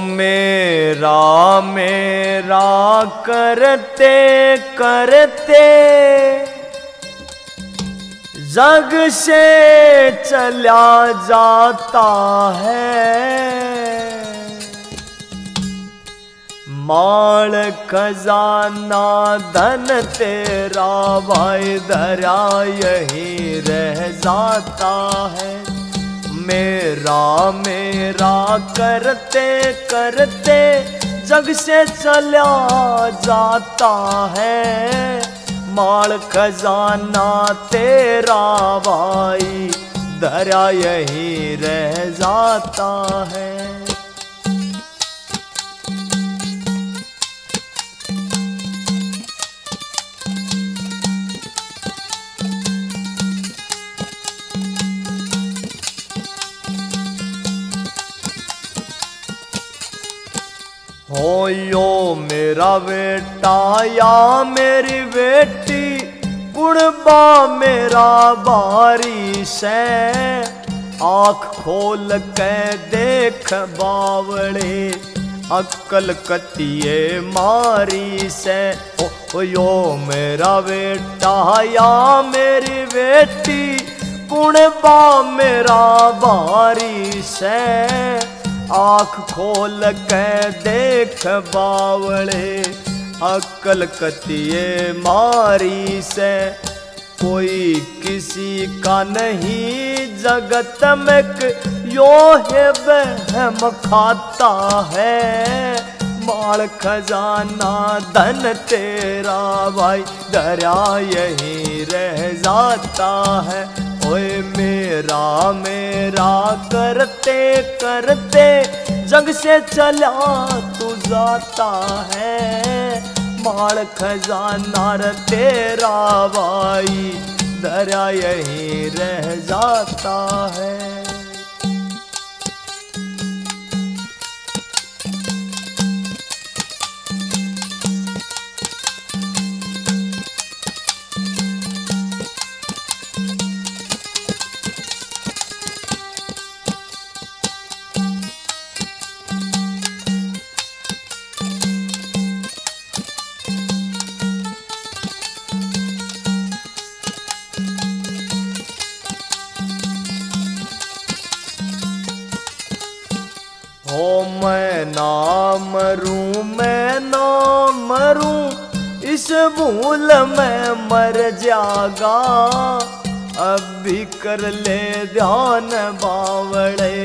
मेरा मेरा करते करते जग से चला जाता है। माल खजाना धन तेरा भाई धरा यही रह जाता है। मेरा मेरा करते करते जग से चला जाता है। माल खजाना तेरा भाई धरा यही रह जाता है। यो मेरा बेटा, या मेरी बेटी कुड़बा मेरा बारी से आँख खोल के देख बावड़े, अक्कल कतिए मारी से ओ यो मेरा बेटा, या मेरी बेटी कुड़बा मेरा बारी से आँख खोल के देख बावड़े अक्ल कतिए मारी से। कोई किसी का नहीं, जगत में यो है बहम खाता है। माल खजाना धन तेरा भाई, दरिया यही रह जाता है। ओए मेरा मेरा मेरा करते करते, जग से चला तू जाता है। माल खजाना तेरा भाई दरा यही रह जाता है। हो मैं ना मरूं मैं ना मरूं इस भूल में मर जागा। अब भी कर ले ध्यान बावड़े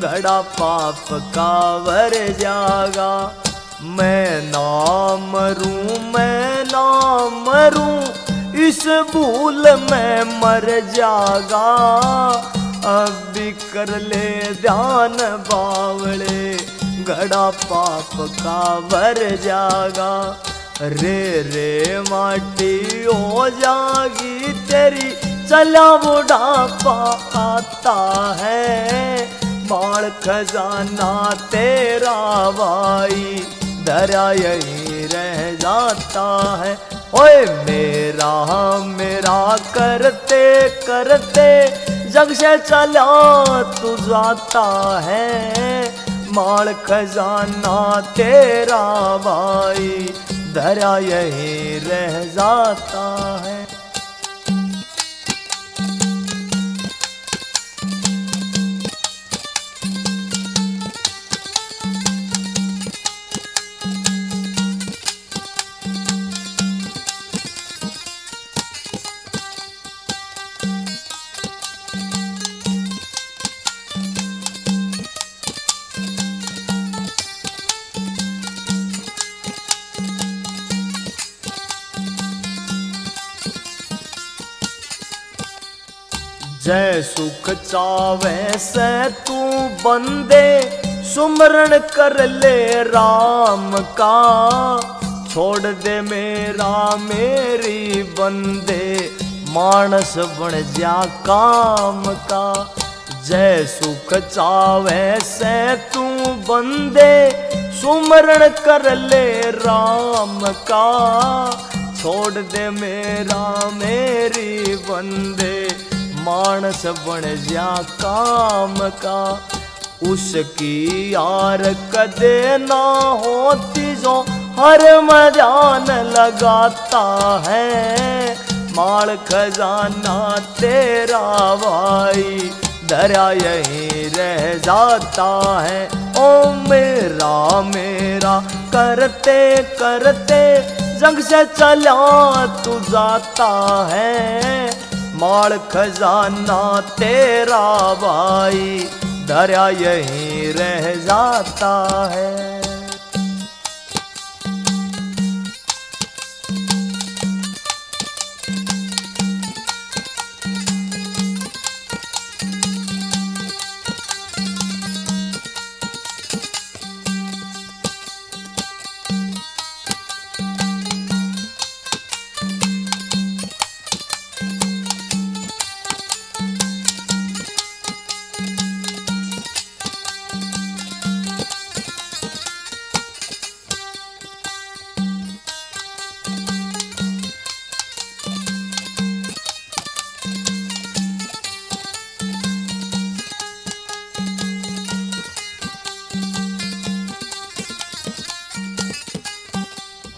घड़ा पाप का वर जागा। मैं ना मरूं मैं ना मरूं इस भूल में मर जागा। अब भी कर ले ध्यान बावड़े घड़ा पाप का भर जागा। रे रे, माटी हो जागी तेरी, चला बुढ़ापा आता है। माल खजाना तेरा भाई, धरा यही रह जाता है। ओए मेरा मेरा करते करते जग से चला तू जाता है। माल खजाना तेरा भाई, धरा यही रह जाता है। जय सुख चावे से तू बंदे, सुमरण कर ले राम का। छोड़ दे मेरा, मेरी बंदे, मानस बन जा काम का। जय सुख चावे से तू बंदे, सुमरण कर ले राम का। छोड़ दे मेरा, मेरी बंदे मानस बन जा काम का, उसकी यार कदे ना होती जो हर मजान लगाता है। माल खजाना तेरा भाई दरिया यही रह जाता है। ओ मेरा मेरा, करते करते जंग से चला तू जाता है। माल खजाना तेरा भाई दरिया यहीं रह जाता है।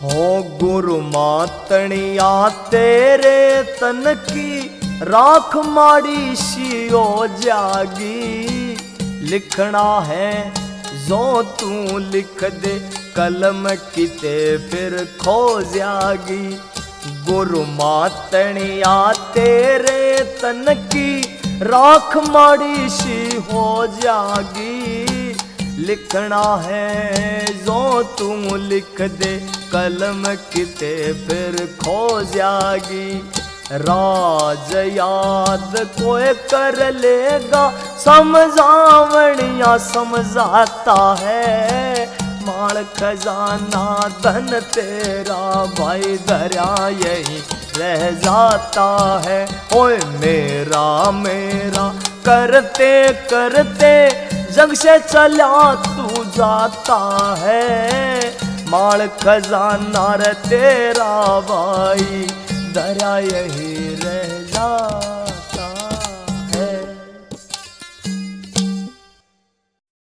हो गुरु मातणिया तेरे तन की राख माड़ी शियो जागी। लिखना है, जो तू लिख दे, कलम किते फिर खो जागी। गुरु मातणिया तेरे तन की राख माड़ी सी हो जागी। लिखना है जो तू लिख दे, कलम किते फिर खो जागी राज याद कोई कर लेगा समझावणिया समझाता है। माल खजाना धन तेरा भाई दरिया यही रह जाता है। ओए मेरा मेरा, करते करते जग से चला जाता है। माल खजाना रे तेरा भाई दरा यही रह जा।